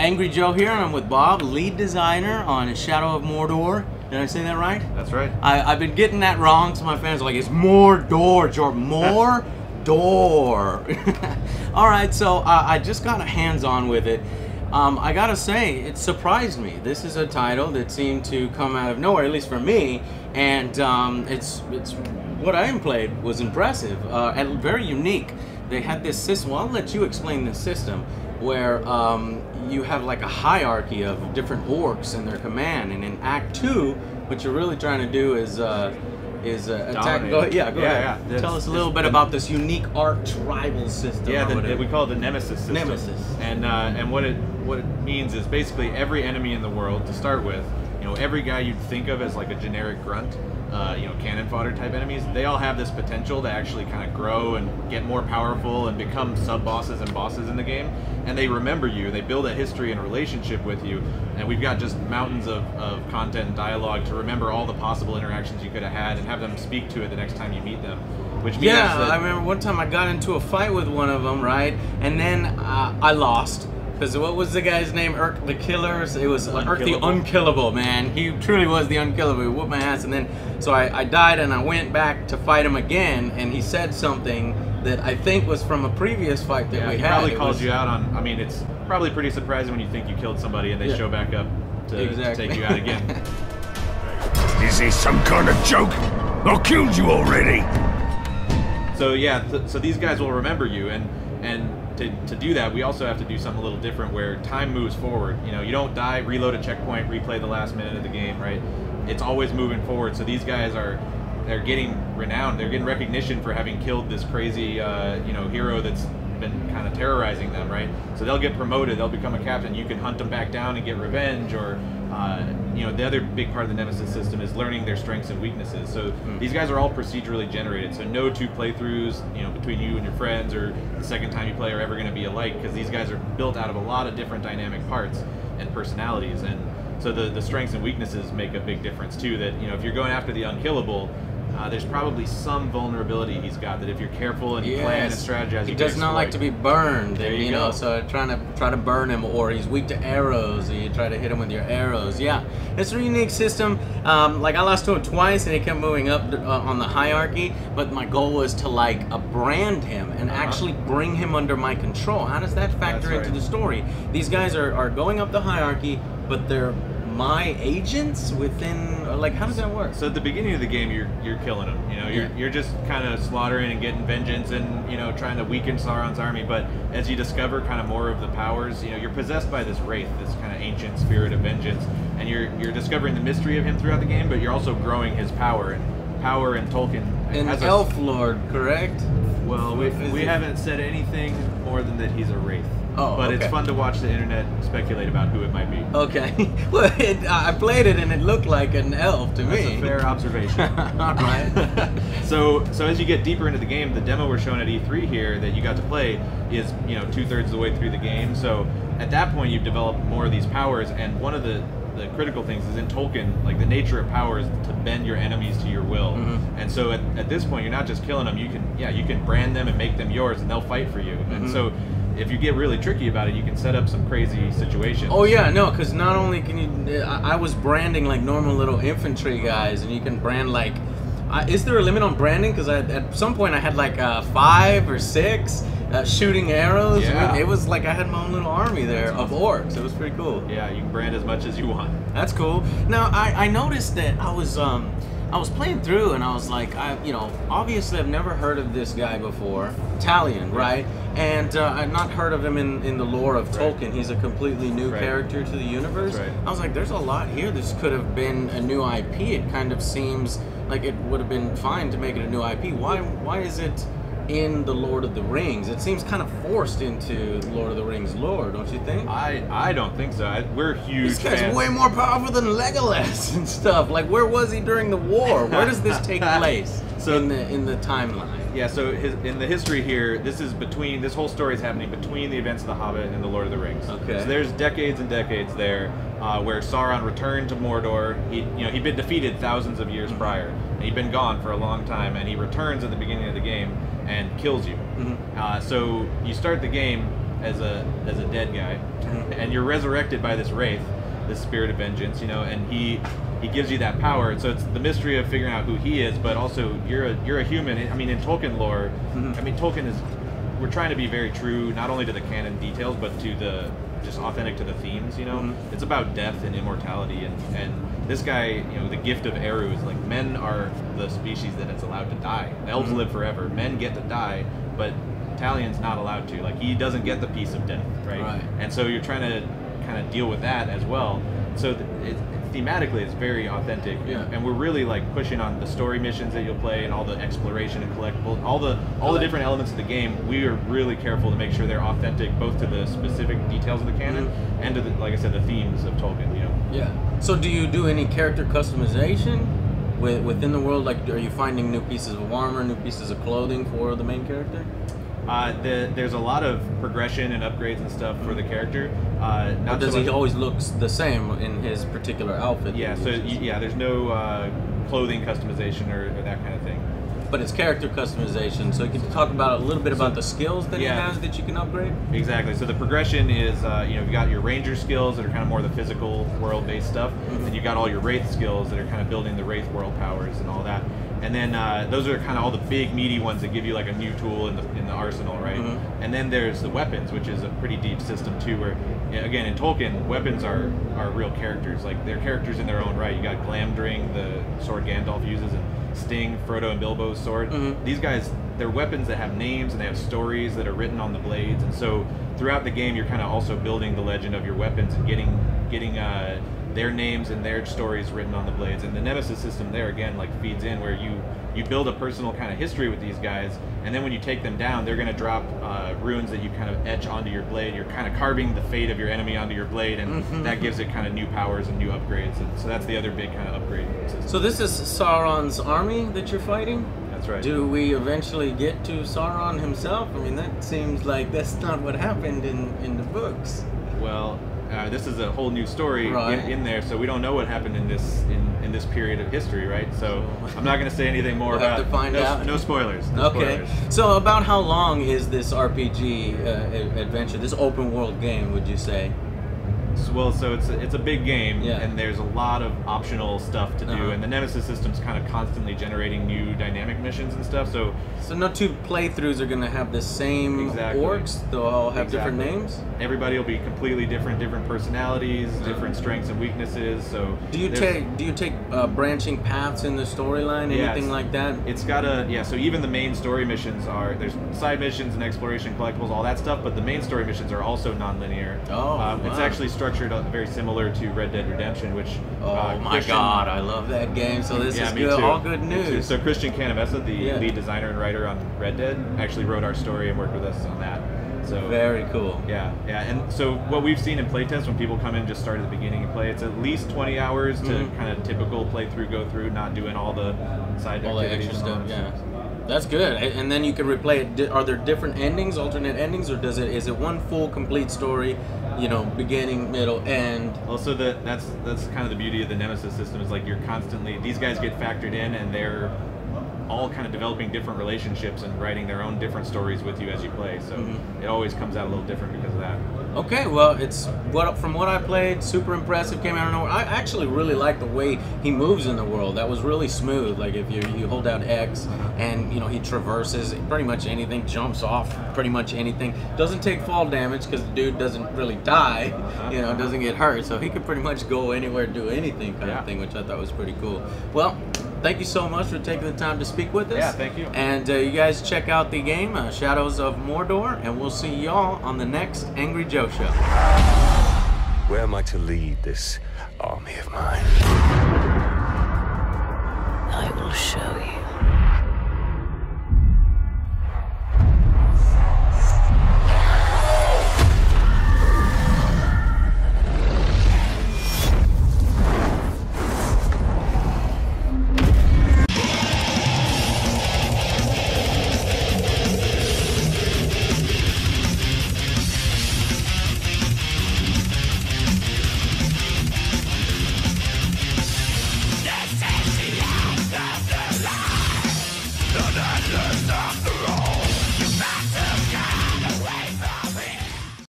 Angry Joe here, and I'm with Bob, lead designer on Shadow of Mordor. Did I say that right? That's right. I, I've been getting that wrong, so my fans are like, it's Mordor, George. More door. All right, so uh, I just got a hands-on with it. Um, I gotta say, it surprised me. This is a title that seemed to come out of nowhere, at least for me, and um, it's it's what I played was impressive uh, and very unique. They had this system. Well, I'll let you explain this system where um, you have like a hierarchy of different orcs and their command, and in Act Two, what you're really trying to do is. Uh, is uh, attack. Go, yeah, go Yeah, ahead. yeah. Tell us a little bit about this unique orc tribal system. Yeah, the, we call it the Nemesis system. Nemesis. And uh, and what it what it means is basically every enemy in the world to start with. You know, every guy you'd think of as like a generic grunt, uh, you know, cannon fodder type enemies. They all have this potential to actually kind of grow and get more powerful and become sub bosses and bosses in the game. And they remember you. They build a history and relationship with you. And we've got just mountains of, of content and dialogue to remember all the possible interactions you could have had and have them speak to it the next time you meet them. Which means Yeah, that I remember one time I got into a fight with one of them, right? And then uh, I lost. Because what was the guy's name? Irk the Killers? It was Irk the Unkillable. Unkillable, man. He truly was the Unkillable. He whooped my ass. And then, so I, I died and I went back to fight him again. And he said something that I think was from a previous fight that Yeah, we he had. probably It called was- you out on. I mean, it's probably pretty surprising when you think you killed somebody and they Yeah. show back up to, to take you out again. Is this some kind of joke? I killed you already. so yeah, th- so these guys will remember you, and and to, to do that, we also have to do something a little different where time moves forward. You know, you don't die, reload a checkpoint, replay the last minute of the game, right? It's always moving forward. So these guys are they're getting renowned. They're getting recognition for having killed this crazy uh, you know hero that's been kind of terrorizing them, right? So they'll get promoted, they'll become a captain. You can hunt them back down and get revenge, or uh, you know, the other big part of the Nemesis system is learning their strengths and weaknesses. So these guys are all procedurally generated. So no two playthroughs, you know, between you and your friends or the second time you play are ever going to be alike because these guys are built out of a lot of different dynamic parts and personalities. And so the, the strengths and weaknesses make a big difference too. That you know, if you're going after the unkillable. Uh, there's probably some vulnerability he's got that if you're careful and you plan and Yes. strategize, He you does not like to be burned. There and, you know, go. so trying to try to burn him, or he's weak to arrows, and you try to hit him with your arrows. Yeah, it's a unique system. Um, like I lost to him twice, and he kept moving up uh, on the hierarchy. But my goal was to like uh, brand him and Uh-huh. actually bring him under my control. How does that factor That's into right. the story? These guys are, are going up the hierarchy, but they're my agents within. Like, how does that work? So at the beginning of the game, you're you're killing them. You know, you're Yeah. you're just kind of slaughtering and getting vengeance and you know trying to weaken Sauron's army. But as you discover kind of more of the powers, you know, you're possessed by this wraith, this kind of ancient spirit of vengeance, and you're you're discovering the mystery of him throughout the game. But you're also growing his power and power in Tolkien. An has a- elf lord, correct? Well, we, we it- haven't said anything more than that he's a wraith. Oh, but it's fun to watch the internet speculate about who it might be. Okay. Well, it, I played it and it looked like an elf to That's me. a fair observation. All right. so, so as you get deeper into the game, the demo we're showing at E3 here that you got to play is, you know, two thirds of the way through the game. So, at that point, you've developed more of these powers, and one of the the critical things is in Tolkien, like the nature of power is to bend your enemies to your will. Mhm. And so, at, at this point, you're not just killing them. You can, yeah, you can brand them and make them yours, and they'll fight for you. And Mhm. so, if you get really tricky about it, you can set up some crazy situations. Oh yeah, no, because not only can you, I, I was branding like normal little infantry guys, and you can brand like. Uh, is there a limit on branding? Because at some point I had like uh, five or six uh, shooting arrows. Yeah. it was like I had my own little army there of orcs. It was pretty cool. Yeah, you can brand as much as you want. That's cool. Now I, I noticed that I was um I was playing through and I was like I you know obviously I've never heard of this guy before Talion, right. and uh, I've not heard of him in, in the lore of Right. Tolkien. He's a completely new Right. character to the universe. Right. I was like there's a lot here. This could have been a new IP it kind of seems like it would have been fine to make it a new IP why why is it in the Lord of the Rings it seems kind of forced into Lord of the Rings lore don't you think I I don't think so. I, we're huge this guy's fans. way more powerful than Legolas and stuff. Like, where was he during the war? Where does this take place So- in the in the timeline? Yeah, so his, in the history here, this is between this whole story is happening between the events of the Hobbit and the Lord of the Rings. Okay. So there's decades and decades there uh, where Sauron returned to Mordor. He, you know, he'd been defeated thousands of years prior, and he'd been gone for a long time, and he returns at the beginning of the game and kills you. Mhm. Uh, so you start the game as a as a dead guy, Mm-hmm. and you're resurrected by this wraith, this spirit of vengeance, you know, and he he gives you that power. So it's the mystery of figuring out who he is, but also you're a you're a human. I mean, in Tolkien lore, Mm-hmm. I mean, Tolkien is we're trying to be very true, not only to the canon details, but to the just authentic to the themes. You know, Mhm. it's about death and immortality, and and this guy, you know, the gift of Eru is like men are the species that is allowed to die. Elves Mhm. live forever. Men get to die, but Talion's not allowed to. Like he doesn't get the peace of death, right? Right. And so you're trying to kind of deal with that as well. So th- it, thematically, it's very authentic, Yeah. and we're really like pushing on the story missions that you'll play and all the exploration and collectibles, all the all the different elements of the game. We are really careful to make sure they're authentic, both to the specific details of the canon Mhm. and to the, like I said, the themes of Tolkien. You know. Yeah. So do you do any character customization within the world? Like, are you finding new pieces of armor, new pieces of clothing for the main character? Uh, the, there's a lot of progression and upgrades and stuff for the character. Uh, not does so he always looks the same in his particular outfit? Yeah, so yeah, there's no uh, clothing customization or, or that kind of thing. But it's character customization. So can you can talk about a little bit about the skills that yeah. he has that you can upgrade. Exactly. So the progression is, uh, you know, you've got your ranger skills that are kind of more the physical world-based stuff, Mhm. and you've got all your wraith skills that are kind of building the wraith world powers and all that. And then uh, those are kind of all the big meaty ones that give you like a new tool in the in the arsenal, right? Mhm. And then there's the weapons, which is a pretty deep system too. Where again in Tolkien, weapons are are real characters. Like they're characters in their own right. You got Glamdring, the sword Gandalf uses, and Sting, Frodo and Bilbo's sword. Mhm. These guys, they're weapons that have names and they have stories that are written on the blades. And so throughout the game, you're kind of also building the legend of your weapons and getting getting uh, their names and their stories written on the blades. And the Nemesis system there again like feeds in where you you build a personal kind of history with these guys, and then when you take them down, they're going to drop uh, runes that you kind of etch onto your blade. You're kind of carving the fate of your enemy onto your blade, and Mhm. that gives it kind of new powers and new upgrades. And so that's the other big kind of upgrade system. So this is Sauron's army that you're fighting. that's right. Do we eventually get to Sauron himself? I mean, that seems like that's not what happened in, in the books. Well, uh, this is a whole new story Right. in, in there, so we don't know what happened in this in, in this period of history, right? So So- I'm not going to say anything more We'll have about. to find no, out. no spoilers. No Okay. Spoilers. So about how long is this RPG uh, adventure, this open world game? Would you say? So- well, so it's a, it's a big game, Yeah. and there's a lot of optional stuff to do, Uh-huh. and the Nemesis system's kind of constantly generating new dynamic missions and stuff. So So no two playthroughs are gonna have the same Exactly. orcs. They'll all have different names. everybody will be completely different, different personalities, different strengths and weaknesses. So Uh-huh. Do you take do you take uh, branching paths in the storyline? Yeah, Anything like that? It's got a yeah. So even the main story missions are there's side missions and exploration collectibles, all that stuff. But the main story missions are also non-linear. Oh, um, it's actually structured uh, very similar to Red Dead Redemption, which Oh uh, my Christian- God, I love that game. So this yeah, is good. too. All good news. So Christian Cantamessa, the Yeah. lead designer and writer on Red Dead, actually wrote our story and worked with us on that. So Very cool. yeah, yeah, and so what we've seen in playtests when people come in just start at the beginning and play, it's at least 20 hours to Mhm. kind of typical playthrough go through, not doing all the side All the activities extra and all stuff. Yeah. That's good. And then you can replay it. Are there different endings, alternate endings, or does it is it one full complete story? You know, beginning, middle, end. Also, the, that's that's kind of the beauty of the Nemesis system is like you're constantly these guys get factored in and they're all kind of developing different relationships and writing their own different stories with you as you play. So Mhm. it always comes out a little different because of that. Okay, well, it's what from what I played, super impressive. Came out of nowhere. I actually really like the way he moves in the world. That was really smooth. Like if you you hold down X, uh-huh. and you know he traverses pretty much anything, jumps off pretty much anything. Doesn't take fall damage because the dude doesn't really die. Uh-huh. You know, doesn't get hurt, so he could pretty much go anywhere, do anything, kind Yeah. of thing, which I thought was pretty cool. Well. Thank you so much for taking the time to speak with us. Yeah, thank you. And uh, you guys check out the game, uh, Shadows of Mordor, and we'll see y'all on the next Angry Joe show. Where am I to lead this army of mine? I will show you.